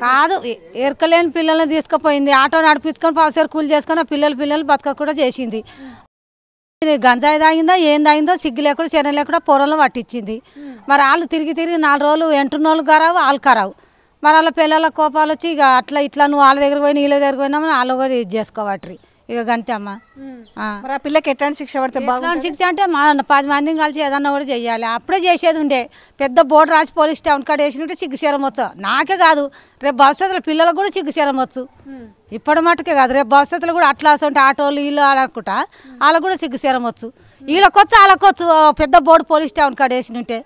కాదు ఎ- ఎరకలేని పిల్లల్ని తీసుకుపోయింది. ఆటో నడిపించుకొని పావుసారి కూలి చేసుకొని పిల్లలు పిల్లలు బతక కూడా చేసింది. గంజాయి తాగిందో ఏం తాగిందో సిగ్గు లేకుండా శరీరం లేకుండా పొరలు పట్టించింది. మరి వాళ్ళు తిరిగి తిరిగి నాలుగు రోజులు ఎంటున్నోళ్ళు కరావు వాళ్ళు కరావు. మరి వాళ్ళ పిల్లల కోపాలు వచ్చి ఇక అట్లా ఇట్లా నువ్వు వాళ్ళ దగ్గర పోయి వీళ్ళ దగ్గర పోయినామని వాళ్ళు కూడా ఇది చేసుకోవట్రి. ఇక గంతే అమ్మ. ఆ. మరి ఆ పిల్లకి ఎట్లాంటి శిక్ష పడితే బాగుంటుంది? శిక్ష అంటే మా పది మందిని కలిసి ఏదన్నా కూడా చెయ్యాలి. అప్పుడే చేసేది ఉండే. పెద్ద బోర్డు రాసి పోలీస్ టౌన్ కాడ వేసినట్టు సిగ్గుశరం వచ్చు నాకే కాదు. రేపు భవిష్యత్తులో పిల్లలకు కూడా సిగ్గుశరం వచ్చు ఇప్పటి మటుకే కాదు. రేపు భవిష్యత్తులో కూడా అట్లా అంటే ఆటోలు వీళ్ళు అనుకుంటా. వాళ్ళకు కూడా సిగ్గుశరం వచ్చు వీళ్ళకొచ్చు వాళ్ళకొచ్చు. పెద్ద బోర్డు పోలీస్ టౌన్ కాడ వేసినుంటే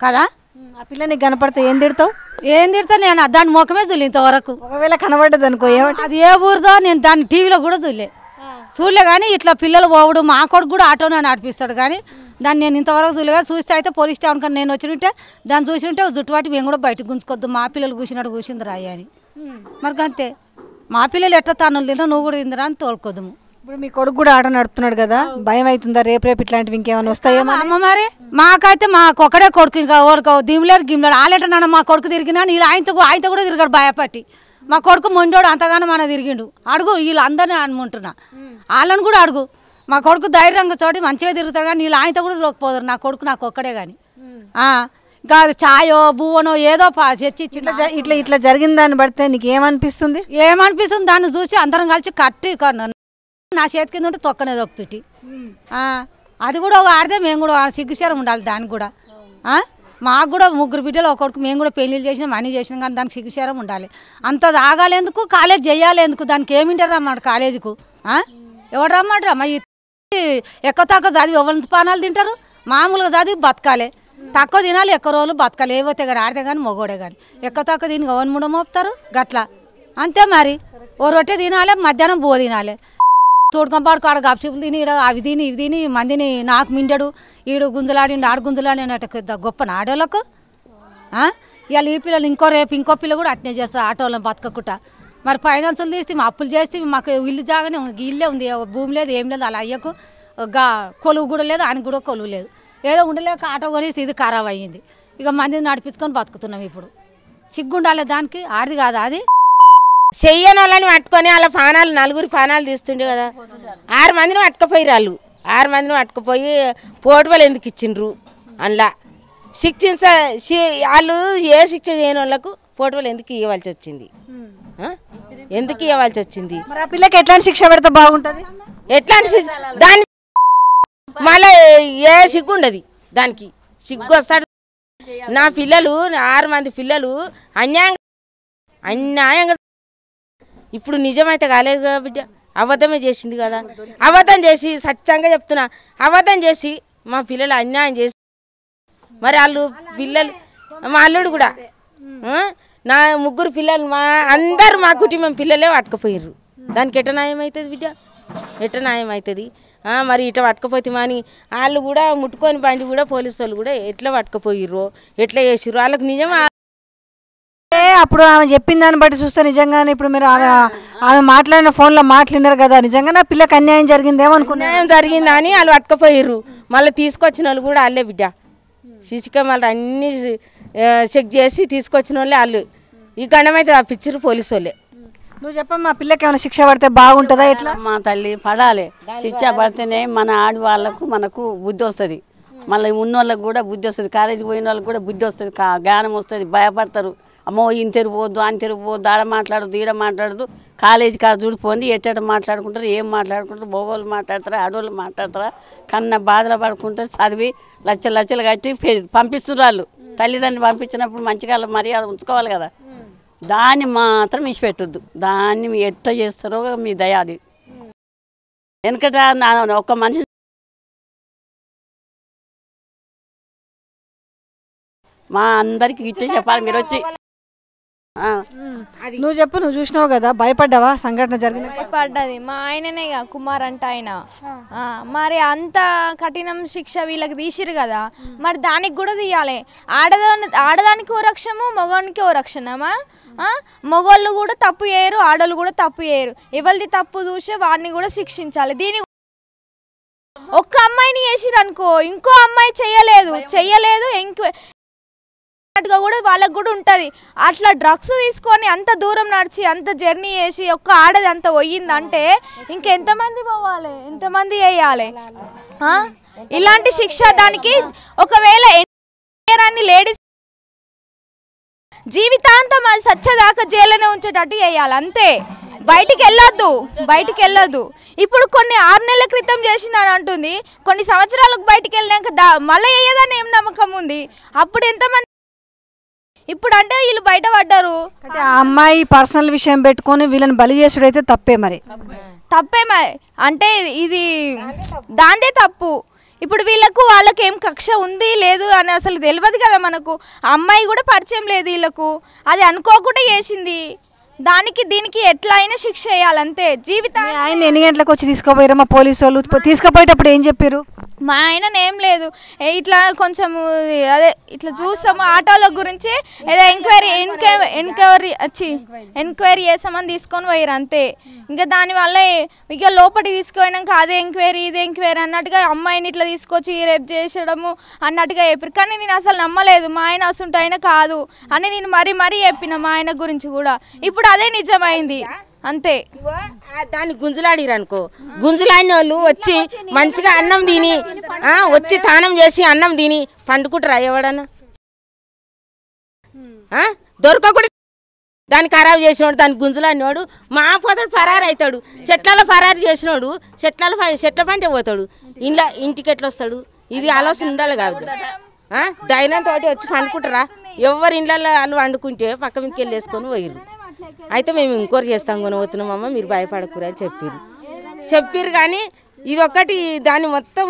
కదా? ఆ పిల్ల నీకు కనపడితే ఏం తిడతావు? ఏం తిడతా నేను? దాని ముఖమే చూడలే ఇంతవరకు. ఒకవేళ కనబడ్డది అనుకో ఏమంటే అది ఏ ఊరిదో నేను దాన్ని టీవీలో కూడా చూడలే. చూడలే కానీ ఇట్లా పిల్లలు పోవడు మా కొడుకు కూడా ఆటోనే నడిపిస్తాడు కానీ దాన్ని నేను ఇంతవరకు చూడలే కానీ చూస్తే అయితే పోలీస్ స్టేషన్ కానీ నేను వచ్చినట్టే దాన్ని చూసినట్టే జుట్టువాటి మేము కూడా బయటకు గుంజుకోవద్దు మా పిల్లలు కూర్చున్నాడు కూర్చుంది రాయి అని. మరి అంతే మా పిల్లలు ఎట్లా తను తిన్నా నువ్వు కూడా తిందిరా అని తోలుకోదుము ఇప్పుడు మీ కొడుకు కూడా ఆటో నడుపుతున్నాడు కదా భయం అవుతుందా? రేపు రేపు ఇట్లాంటివి ఇంకేమైనా వస్తాయేమో అమ్మ మరి? మాకైతే మాకు ఒకడే కొడుకు ఇంకా ఓడుకో దిమ్లేరు గిమ్లేరు ఆలేట నాన్న మా కొడుకు తిరిగినా నీళ్ళు ఆయనతో ఆయనతో కూడా తిరిగాడు భయపట్టి. మా కొడుకు మొండోడు అంతగానో మన తిరిగిండు. అడుగు వీళ్ళు అందరినీ అనుకుంటున్నా వాళ్ళని కూడా అడుగు. మా కొడుకు ధైర్యంగా చోటి మంచిగా తిరుగుతాడు కానీ వీళ్ళు ఆయనతో కూడా తిరగకపోదురు. నా కొడుకు నాకు ఒక్కడే కానీ. ఇంకా చాయో బువ్వనో ఏదో తెచ్చి ఇచ్చిండు. ఇట్లా ఇట్లా ఇట్లా జరిగిన దాన్ని బడితే నీకు ఏమనిపిస్తుంది? ఏమనిపిస్తుంది దాన్ని చూసి అందరం కలిసి కట్టి నా చేతి కింద ఉంటే తొక్కనే దొక్కుతుటి ఆ, అది కూడా ఒక ఆడితే మేము కూడా సిగ్గుశరం ఉండాలి దానికి కూడా? మాకు కూడా ముగ్గురు బిడ్డలు ఒక కొడుకు మేము కూడా పెళ్ళిళ్ళు చేసినాం అన్నీ చేసినాం కానీ దానికి సిగ్గుశరం ఉండాలి. అంత తాగాలేందుకు కాలేజ్ చేయాలి ఎందుకు దానికి ఏమింటారు అన్నమాట కాలేజీకు? ఆ? ఎవరు రమ్మంటారు అమ్మ? ఎక్కువ తక్కువ చదివి ఎవరి పానాలు తింటారు? మామూలుగా చదివి బతకాలి. తక్కువ తినాలి ఎక్కువ రోజులు బతకాలి. ఏవైతే కానీ ఆడితే కానీ మొగోడే కానీ. ఎక్కువ తక్కువ తిని ఎవరిని కూడా మోపుతారు? గట్లా. అంతే మరి. ఓ రొట్టె తినాలి మధ్యాహ్నం బో తినాలి. తోడుకంపాడు కాడ గప్చిపులు తిని ఈడ అవి తిని ఇవి తిని మందిని నాకు మిండడు ఈడు గుంజలాడిండు ఆడు గుంజలాడి అన్నట్టు పెద్ద గొప్ప ఆడోళ్ళకు ఇవాళ ఈ పిల్లలు ఇంకో రేపు ఇంకో పిల్ల కూడా అట్నే చేస్తారు ఆటోలను బతకకుండా. మరి ఫైనాన్సులు తీస్తే మా అప్పులు చేస్తే మాకు ఇల్లు జాగానే ఇల్లే ఉంది భూమి లేదు ఏం లేదు అలా అయ్యకు గా కొలువు కూడా లేదు ఆయనకు కూడా కొలువు లేదు. ఏదో ఉండలేక ఆటో కొనేసి ఇది ఖరాబ్ అయ్యింది. ఇక మందిని నడిపించుకొని బతుకుతున్నాం ఇప్పుడు. సిగ్గుండాలి దానికి ఆడిది కాదా అది చెయ్యని వాళ్ళని పట్టుకొని వాళ్ళ పానాలు నలుగురి పానాలు తీస్తుండే కదా. ఆరు మందిని పట్టుకుపోయి వాళ్ళు ఆరు మందిని పట్టుకుపోయి పోటువలు ఎందుకు ఇచ్చిండ్రు? అందులో. శిక్షించ వాళ్ళు ఏ శిక్ష చేయని వాళ్ళకు పోటువలు ఎందుకు ఇవ్వాల్సి వచ్చింది? ఎందుకు ఇవ్వాల్సి వచ్చింది? మరి ఆ పిల్లకి ఎట్లాంటి శిక్ష పెడితే బాగుంటుంది? ఎట్లాంటి దాని మళ్ళీ ఏ సిగ్గు ఉండదు దానికి. సిగ్గు వస్తాడు. నా పిల్లలు ఆరు మంది పిల్లలు అన్యాయంగా అన్యాయంగా ఇప్పుడు నిజమైతే కాలేదు కదా బిడ్డ. అబద్ధమే చేసింది కదా. అబద్ధం చేసి సత్యంగా చెప్తున్నా. అబద్ధం చేసి మా పిల్లలు అన్యాయం చేసి మరి వాళ్ళు పిల్లలు మా అల్లుడు కూడా. నా ముగ్గురు పిల్లలు మా అందరు మా కుటుంబం పిల్లలే పట్టుకుపోయారు దానికి ఎట్ట న్యాయం అవుతుంది బిడ్డ? ఎట్ట న్యాయం అవుతుంది? మరి ఇట్లా పట్టుకపోతే అని వాళ్ళు కూడా ముట్టుకొని బండి కూడా పోలీసు వాళ్ళు కూడా ఎట్లా పట్టుకుపోయిర్రు? ఎట్లా చేసిర్రో? వాళ్ళకి నిజం అప్పుడు ఆమె చెప్పిన దాన్ని బట్టి చూస్తే నిజంగానే ఇప్పుడు మీరు ఆమె ఆమె మాట్లాడిన ఫోన్లో మాట్లాడినారు కదా నిజంగానే ఆ పిల్లకి అన్యాయం జరిగిందేమో అనుకున్నా జరిగిందా అని వాళ్ళు పట్టుకుపోయిర్రు. మళ్ళీ తీసుకొచ్చిన వాళ్ళు కూడా వాళ్ళే బిడ్డ. సీసీ కెమెరాలు అన్నీ చెక్ చేసి తీసుకొచ్చిన వాళ్ళే వాళ్ళు. ఈ గండమైతే తప్పించారు పోలీసు వాళ్ళే. నువ్వు చెప్పమ్మా పిల్లకి ఏమైనా శిక్ష పడితే బాగుంటుందా ఎట్లా? మా తల్లి పడాలి. శిక్ష పడితేనే మన ఆడవాళ్ళకు మనకు బుద్ధి వస్తుంది. మళ్ళీ ఉన్నోళ్ళకి కూడా బుద్ధి వస్తుంది. కాలేజీకి పోయిన వాళ్ళకి కూడా బుద్ధి వస్తుంది. జ్ఞానం వస్తుంది. భయపడతారు. అమ్మో ఈయన తిరిగిపోవద్దు ఆయన తిరిగిపోవద్దు ఆడ మాట్లాడద్దు ఈడ మాట్లాడదు కాలేజీ కాడ చూడిపోండి ఎట్ట మాట్లాడుకుంటారు ఏం మాట్లాడుకుంటారు మగవాళ్ళు మాట్లాడతారా ఆడవాళ్ళు మాట్లాడతారా కన్న బాధలు పడుకుంటారు చదివి లచ్చలు లచ్చలు కట్టి పంపిస్తున్నారు వాళ్ళు. తల్లిదండ్రులు పంపించినప్పుడు మంచిగా మర్యాద ఉంచుకోవాలి కదా. దాన్ని మాత్రం ఇచ్చిపెట్టొద్దు దాన్ని ఎట్ట చేస్తారో మీ దయాది వెనకట ఒక మనిషి మా అందరికి ఇచ్చే చెప్పాలి మీరు వచ్చి నువ్వు చెప్పు నువ్వు చూసినావు కదా భయపడ్డావా సంఘటన జరిగిన పడ్డది మా ఆయననే కుమార్ అంట ఆయన. ఆ, మరి అంత కఠినం శిక్ష వీళ్ళకి తీసిరు కదా మరి దానికి కూడా తీయాలి. ఆడదాని ఆడదానికి ఓ రక్షము మగవానికి ఓ రక్షణమా? ఆ? మగవాళ్ళు కూడా తప్పు చేయరు ఆడవాళ్ళు కూడా తప్పు చేయరు. ఎవరిది తప్పు చూసి వాడిని కూడా శిక్షించాలి. దీని ఒక్క అమ్మాయిని చేసిరు అనుకో ఇంకో అమ్మాయి చెయ్యలేదు చెయ్యలేదు ఇంకో అన్నట్టుగా కూడా వాళ్ళకు కూడా ఉంటుంది. అట్లా డ్రగ్స్ తీసుకొని అంత దూరం నడిచి అంత జర్నీ చేసి ఒక్క ఆడది అంత పోయిందంటే ఇంకెంతమంది పోవాలి? ఎంతమంది వేయాలి ఇలాంటి శిక్ష దానికి ఒకవేళ అని లేడీస్ జీవితాంతం అది సచ్చదాకా జైల్లోనే ఉంచేటట్టు వేయాలి అంతే. బయటికి వెళ్ళొద్దు బయటికి వెళ్ళొద్దు. ఇప్పుడు కొన్ని ఆరు నెలల క్రితం చేసిందని అంటుంది. కొన్ని సంవత్సరాలకు బయటికి వెళ్ళినాక దా మళ్ళీ వేయదని ఏం నమ్మకం ఉంది? అప్పుడు ఎంతమంది ఇప్పుడు అంటే వీళ్ళు బయట పడ్డారు అంటే ఆ అమ్మాయి పర్సనల్ విషయం పెట్టుకొని వీళ్ళని బలి చేసుడు అయితే తప్పే మరి. తప్పే మరి. అంటే ఇది దాందే తప్పు. ఇప్పుడు వీళ్ళకు వాళ్ళకి ఏం కక్ష ఉంది లేదు అని అసలు తెలియదు కదా మనకు. ఆ అమ్మాయి కూడా పరిచయం లేదు వీళ్ళకు. అది అనుకోకుండా చేసింది. దానికి దీనికి ఎట్లా అయినా శిక్ష వేయాలంతే. జీవితం ఆయన ఎన్ని గంటలకు వచ్చి తీసుకుపోయారమ్మా పోలీసు వాళ్ళు తీసుకుపోయేటప్పుడు ఏం చెప్పారు? మా ఆయన ఏం లేదు. ఇట్లా కొంచెం అదే ఇట్లా చూస్తాము ఆటోల గురించి. ఏదో ఎంక్వైరీ ఎంక్వైరీ వచ్చి ఎంక్వైరీ చేసామని తీసుకొని పోయారు అంతే. ఇంకా దానివల్ల ఇక లోపలికి తీసుకుపోయినాక అదే ఎంక్వైరీ ఇదే ఎంక్వైరీ అన్నట్టుగా అమ్మాయిని ఇట్లా తీసుకొచ్చి రేపు చేసడము అన్నట్టుగా చెప్పారు కానీ నేను అసలు నమ్మలేదు. మా ఆయన అసలు ఆయన కాదు అని నేను మరీ మరీ చెప్పిన మా ఆయన గురించి కూడా. ఇప్పుడు అదే నిజమైంది. అంతే. దాన్ని గుంజులాడిరనుకో. గుంజులాడిన వాళ్ళు వచ్చి మంచిగా అన్నం తిని వచ్చి తానం చేసి అన్నం తిని పండుకుంటారా ఎవడన్నా? దొరకకూడదు. దాన్ని ఖరాబ్ చేసినోడు దాన్ని గుంజులాడినోడు మా పోతాడు ఫరారు అవుతాడు చెట్లలో ఫరారు చేసినోడు చెట్ల చెట్ల పంటే పోతాడు. ఇంట్లో ఇంటికి ఎట్లా వస్తాడు? ఇది ఆలోచన ఉండాలి కాదు. దైనంతో వచ్చి పండుకుంటారా? ఎవరి ఇండ్లలో వాళ్ళు వండుకుంటే పక్క మీదకి వెళ్ళేసుకొని పోయిర్రు. అయితే మేము ఇంకోరు చేస్తాం కొనబోతున్నామమ్మ మీరు భయపడకూర అని చెప్పారు చెప్పారు కానీ ఇదొక్కటి దాన్ని మొత్తం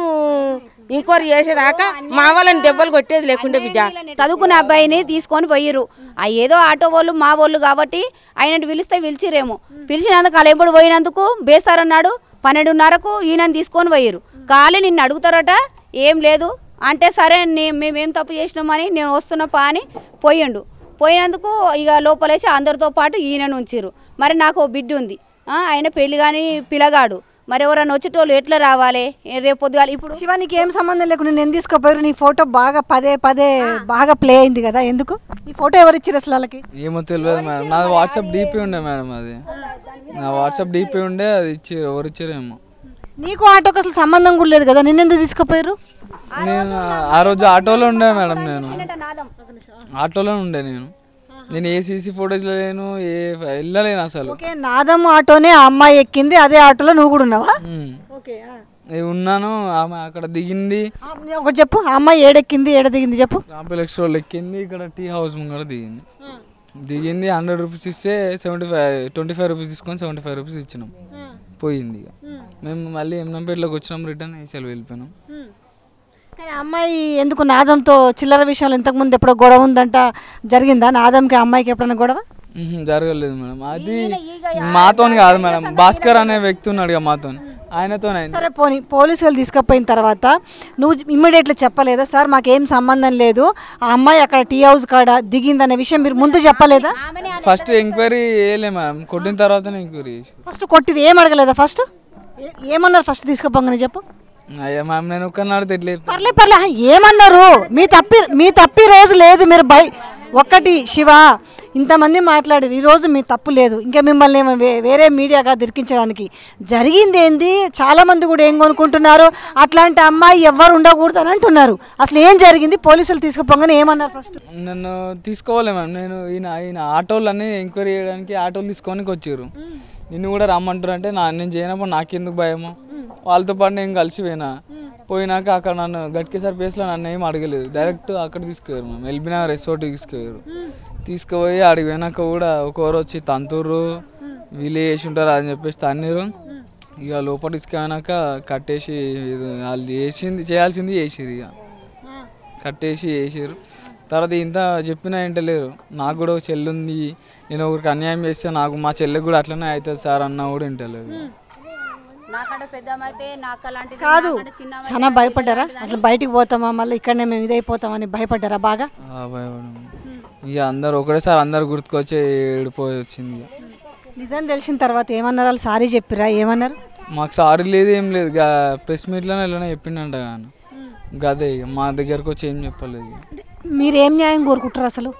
ఇంకోరు చేసేదాకా మా వాళ్ళని దెబ్బలు కొట్టేది లేకుంటే బిడ్డ. చదువుకున్న అబ్బాయిని తీసుకొని పోయిర్రు. ఆ ఏదో ఆటో వాళ్ళు మా వాళ్ళు కాబట్టి ఆయన పిలిస్తే పిలిచిరేమో. పిలిచినందుకు వాళ్ళు ఎప్పుడు పోయినందుకు బేస్తారన్నాడు పన్నెండున్నరకు ఈయనని తీసుకొని పోయిరు కాలే నిన్ను అడుగుతారట ఏం లేదు. అంటే సరే మేమేం తప్పు చేసినామని నేను వస్తున్నా పా అని పోయిండు. పోయినందుకు ఇక లోపలేసి అందరితో పాటు ఈయనను ఉంచిర్రు మరి నాకు ఓ బిడ్డ ఉంది. ఆ, ఆయన పెళ్ళి కానీ పిల్లగాడు మరి ఎవరైనా వచ్చేటోళ్ళు ఎట్లా రావాలి? రేపు పొద్దుగాల ఇప్పుడు శివ నీకు ఏం సంబంధం లేకుండా నేను ఎందుకు తీసుకుపోయారు. నీ ఫోటో బాగా పదే పదే బాగా ప్లే అయింది కదా. ఎందుకు? ఈ ఫోటో ఎవరు ఇచ్చారు అసలు వాళ్ళకి? ఏమో తెలియదు మేడం. నాది వాట్సాప్ డీపీ ఉండే మేడం అది. నా వాట్సాప్ డీపీ ఉండే అది ఇచ్చారు ఎవరు ఇచ్చారేమో నీకు ఆటోకి అసలు సంబంధం కూడా లేదు కదా. నిన్నెందుకు తీసుకుపోయారు? నేను ఆ రోజు ఆటోలో ఉండే మేడం నేను. ఆటోలో ఉండే నేను. నేను ఏ సీసీ ఫోటోస్లో లేను ఏ వెళ్ళలేను అసలు. ఓకే నాదమ్ ఆటోనే ఆ అమ్మాయి ఎక్కింది అదే ఆటోలో నువ్వు కూడా ఉన్నావా. ఓకే నేను ఉన్నాను ఆమె అక్కడ దిగింది. ఒకటి చెప్పు ఆ అమ్మాయి ఏడెక్కింది ఏడ దిగింది చెప్పు. రాంపల్ ఎక్స్ట్రోల్ ఎక్కింది ఇక్కడ టీ హౌస్ ముంగడ దిగింది. దిగింది హండ్రెడ్ రూపీస్ ఇస్తే seventy five twenty five rupees తీసుకొని సెవెంటీ ఫైవ్ రూపీస్ ఇచ్చినాం. పోయింది ఇక. మేము మళ్ళీ ఎంనంపేటలోకి వచ్చినాం రిటర్న్ వేసాలు వెళ్ళిపోయినాం. కానీ అమ్మాయి ఎందుకు నాదంతో చిల్లర విషయంలో ఇంతకుముందు ఎప్పుడో గొడవ ఉందంట జరిగిందా? నాదంకి ఆ అమ్మాయికి ఎప్పుడైనా గొడవ? జరగలేదు మేడం. అది మాతోని కాదు మేడం. భాస్కర్ అనే వ్యక్తి ఉన్నాడు మాతో ఆయనతోనే సరే పోనీ. పోలీసు వాళ్ళు తీసుకుపోయిన తర్వాత నువ్వు ఇమ్మీడియట్లీ చెప్పలేదా? సార్ మాకేం సంబంధం లేదు. ఆ అమ్మాయి అక్కడ టీ హౌస్ కాడ దిగిందనే విషయం మీరు ముందు చెప్పలేదా? ఫస్ట్ ఎంక్వైరీ చేయలే మేడం. కొట్టిన తర్వాతనే ఎంక్వైరీ ఫస్ట్ కొట్టిది ఏం అడగలేదా ఫస్ట్? ఏమన్నారు ఫస్ట్ తీసుకుపోగానే చెప్పు. అయ్యా మ్యామ్ నేను ఒక్కరిని ఆడితే ఎట్లా? పర్లే పర్లే. ఏమన్నారు? మీ తప్పి మీ తప్పి రోజు లేదు. మీరు బై ఒక్కటి శివ ఇంతమంది మాట్లాడారు. ఈ రోజు మీ తప్పు లేదు. ఇంకా మిమ్మల్ని వేరే మీడియాగా దిరికించడానికి. జరిగింది ఏంది? చాలా మంది కూడా ఏం కొనుక్కుంటున్నారు? అట్లాంటి అమ్మాయి ఎవ్వరు ఉండకూడదు అని అంటున్నారు. అసలు ఏం జరిగింది? పోలీసులు తీసుకుపోగానే ఏమన్నారు ఫస్ట్ నన్ను తీసుకోవాలి మ్యామ్. నేను ఈయన ఈయన ఆటోలన్నీ ఎంక్వైరీ చేయడానికి ఆటోలు తీసుకోనికి వచ్చారు నిన్ను కూడా రమ్మంటారు అంటే నా నేను చేయనప్పుడు నాకెందుకు భయము? వాళ్ళతో పాటు నేను కలిసి పోయినా. పోయినాక అక్కడ నన్ను గట్కేసారి ప్లేస్లో నన్ను ఏం అడగలేదు. డైరెక్ట్ అక్కడ తీసుకుపోయారు మ్యామ్ ఎల్బినా రిసార్ట్ తీసుకుపోయారు. తీసుకుపోయి అడిగి పోయినాక కూడా ఒకరు వచ్చి తంతూరు వీళ్ళు చేసి ఉంటారు అని చెప్పేసి తన్నీరు ఇక లోపల తీసుకుపోయినాక కట్టేసి వాళ్ళు చేసింది చేయాల్సింది చేసిరు ఇక. కట్టేసి వేసారు తర్వాత ఇంత చెప్పినా వింటలేరు నాకు కూడా ఒక చెల్లి ఉంది. నేను ఒకరికి అన్యాయం చేస్తే నాకు మా చెల్లెకి కూడా అట్లనే అవుతుంది సార్ అన్నా కూడా వింటలేదు కాదు చాలా భయపడ్డారా? అసలు బయటికి పోతామా? మళ్ళీ ఇక్కడనే మేము ఇదైపోతామని భయపడ్డారా బాగా. ఇక అందరు ఒకటేసారి అందరు గుర్తుకొచ్చి ఏడిపోయి వచ్చింది. నిజం తెలిసిన తర్వాత ఏమన్నారు? వాళ్ళు సారీ చెప్పిరా? ఏమన్నారు? మాకు సారీ లేదు ఏం లేదు. ప్రెస్ మీట్లోనే వెళ్ళనే చెప్పిండంట కానీ గదే ఇక మా దగ్గరకు వచ్చి ఏం చెప్పలేదు ఇక. మీరు ఏం న్యాయం కోరుకుంటారు అసలు?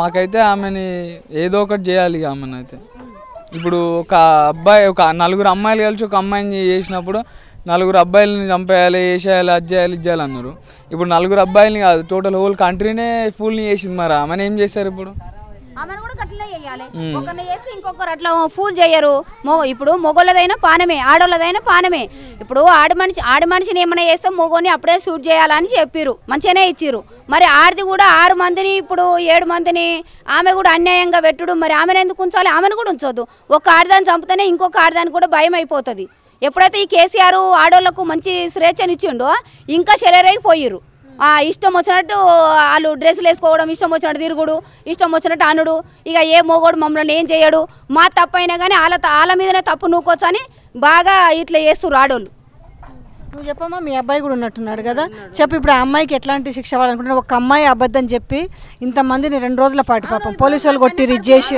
మాకైతే ఆమెని ఏదో ఒకటి చేయాలి ఇక ఆమెను అయితే. ఇప్పుడు ఒక అబ్బాయి ఒక నలుగురు అమ్మాయిలు కలిసి ఒక అమ్మాయిని చేసినప్పుడు నలుగురు అబ్బాయిలని చంపేయాలి వేసేయాలి అది చేయాలి ఇది చేయాలి అన్నారు. ఇప్పుడు నలుగురు అబ్బాయిలని కాదు టోటల్ హోల్ కంట్రీనే ఫుల్ని చేసింది మరి ఆమెను ఏం చేశారు ఇప్పుడు చేయాలి. ఒకరిని చేస్తే ఇంకొకరు అట్లా ఫూల్ చేయరు. ఇప్పుడు మొగోళ్ళదైనా పానమే ఆడోళ్ళదైనా పానమే. ఇప్పుడు ఆడ మనిషి ఆడ మనిషిని ఏమైనా చేస్తే మొగోని అప్పుడే షూట్ చేయాలని చెప్పిరు మంచిగానే ఇచ్చిర్రు. మరి ఆడిది కూడా ఆరు మందిని ఇప్పుడు ఏడు మందిని ఆమె కూడా అన్యాయంగా పెట్టుడు. మరి ఆమెను ఎందుకు ఉంచాలి? ఆమెను కూడా ఉంచొద్దు. ఒక ఆడదాన్ని చంపితేనే ఇంకొక ఆడదానికి కూడా భయం అయిపోతుంది. ఎప్పుడైతే ఈ కేసీఆర్ ఆడోళ్ళకు మంచి స్వేచ్ఛనిచ్చిండో ఇంకా చెలరైపోయిర్రు ఆ ఇష్టం వచ్చినట్టు వాళ్ళు డ్రెస్సులు వేసుకోవడం ఇష్టం వచ్చినట్టు తిరుగుడు ఇష్టం వచ్చినట్టు అనుడు. ఇక ఏ మోగోడు మమ్మల్ని ఏం చేయడు. మా తప్పైనా కానీ వాళ్ళ వాళ్ళ మీదనే తప్పు నూకొచ్చని బాగా ఇట్లా చేస్తుర్రు ఆడోళ్ళు. నువ్వు చెప్పమ్మా మీ అబ్బాయి కూడా ఉన్నట్టున్నాడు కదా. చెప్పు ఇప్పుడు ఆ అమ్మాయికి ఎట్లాంటి శిక్ష పడాలనుకుంటున్నావు ఒక అమ్మాయి అబద్ధం చెప్పి ఇంతమందిని రెండు రోజుల పాటు పాపం పోలీసు వాళ్ళు కొట్టి చేసి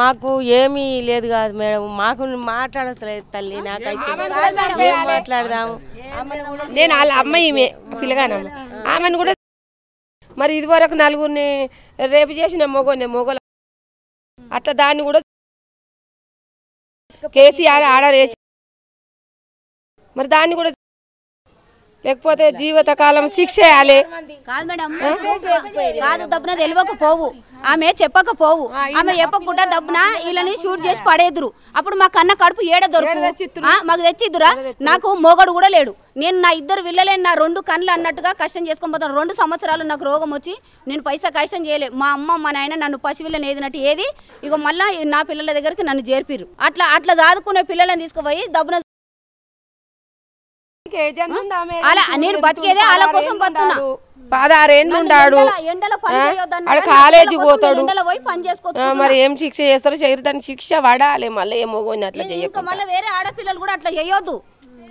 మాకు ఏమీ లేదు కాదు మేడం. మాకు మాట్లాడలేదు తల్లి నాకైతే. మాట్లాడదాము? నేను వాళ్ళ అమ్మాయి పిల్లగానమ్మ. ఆమెను కూడా మరి ఇదివరకు నలుగురిని రేపు చేసిన మొగోనే మొగల అట్లా దాన్ని కూడా కేసీఆర్ ఆర్డర్ వేసి మరి దాన్ని కూడా లేకపోతే జీవితకాలం శిక్ష కాదు మేడం కాదు దబ్బున తెలియకపోవు ఆమె చెప్పకపోవు. ఆమె చెప్పకుండా దబ్బున వీళ్ళని షూట్ చేసి పడేదురు. అప్పుడు మా కన్న కడుపు ఏడ దొరుకు? మాకు తెచ్చిద్దురా? నాకు మొగడు కూడా లేడు. నేను నా ఇద్దరు విల్లలేని నా రెండు కళ్ళు అన్నట్టుగా కష్టం చేసుకొని పోతాను. రెండు సంవత్సరాలు నాకు రోగం వచ్చి నేను పైసా కష్టం చేయలే. మా అమ్మ మా నాయన నన్ను పసిపిల్లని ఏదినట్టు ఏది? ఇక మళ్ళీ నా పిల్లల దగ్గరికి నన్ను చేర్పిరు అట్లా అట్లా చదువుకునే పిల్లలని తీసుకుపోయి దబ్బున అలా నేను బతికేదే వాళ్ళ కోసం బతున్నా. ఉండాడు. కాలేజీ పోతాడు. మరి ఏం శిక్ష చేస్తారో? చేయరు దాని శిక్ష పడాలి మళ్ళీ ఏమో అట్లా మళ్ళీ వేరే ఆడపిల్లలు కూడా అట్లా చేయొద్దు.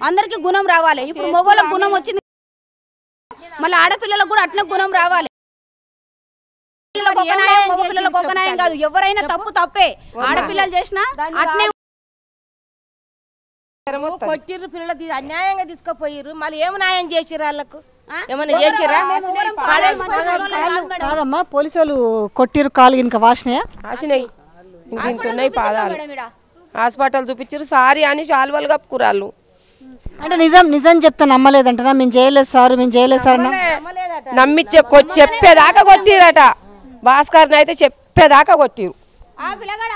అందరికి గుణం రావాలి. ఇప్పుడు మగవాళ్ళకి గుణం వచ్చింది. మళ్ళీ ఆడపిల్లలకు కూడా అట్లా గుణం రావాలి. పిల్లలకు ఒక న్యాయం మగ పిల్లలకు ఒక న్యాయం కాదు. ఎవరైనా తప్పు తప్పే. ఆడపిల్లలు చేసినా అట్నే కొట్టిర్రు పిల్లలు అన్యాయంగా తీసుకుపోయిర్రు. మళ్ళీ ఏం న్యాయం చేసిర్రు వాళ్ళకు ఏమన్నా చేసిరా కాదమ్మా పోలీసు వాళ్ళు కొట్టిరు కాలు ఇంకా వాసినాయా ఉన్నాయి పాదాలు. హాస్పిటల్ చూపించారు సారీ అని శాల్వాలు కప్పుకురాళ్ళు. అంటే నిజం నిజం చెప్తే నమ్మలేదంటనా? మేము చేయలేదు సార్ మేము చేయలేదు సార్ కొ- చెప్పేదాకా కొట్టిరట భాస్కర్ని అయితే చెప్పేదాకా కొట్టిరు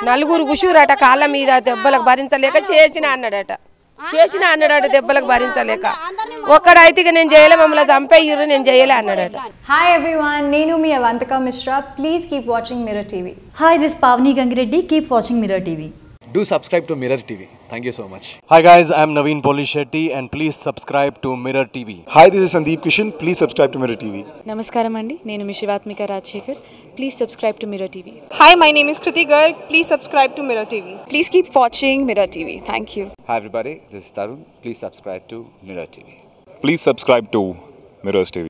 నలుగురు కుషూరట కాళ్ళ మీద దెబ్బలకు భరించలేక చేసిన అన్నాడట. చేసిన అన్నాడు దెబ్బలకు భరించలేక. ఒక్కడైతే నేను చేయలే మమ్మల్ని చంపేయ్యూరు నేను చేయలే అన్నాడట. హాయ్ ఎవ్రీవాన్ నేను మీ Avantika Mishra. Please keep watching Mirror TV hi this Pavani Gangireddy keep watching Mirror TV Do subscribe to Mirror TV. Thank you so much. Hi guys, I'm Naveen Polishetty and please subscribe to Mirror TV. Hi, this is Sandeep Kishan. Please subscribe to Mirror TV. నమస్కారం అండి నేను మీ Shivatmika Rajasekhar please subscribe to Mirror TV Hi, my name is Kriti Garg. Please subscribe to Mirror TV. Please keep watching Mirror TV thank you Hi everybody, this is Tarun. Please subscribe to Mirror TV. Please subscribe to Mirrors TV.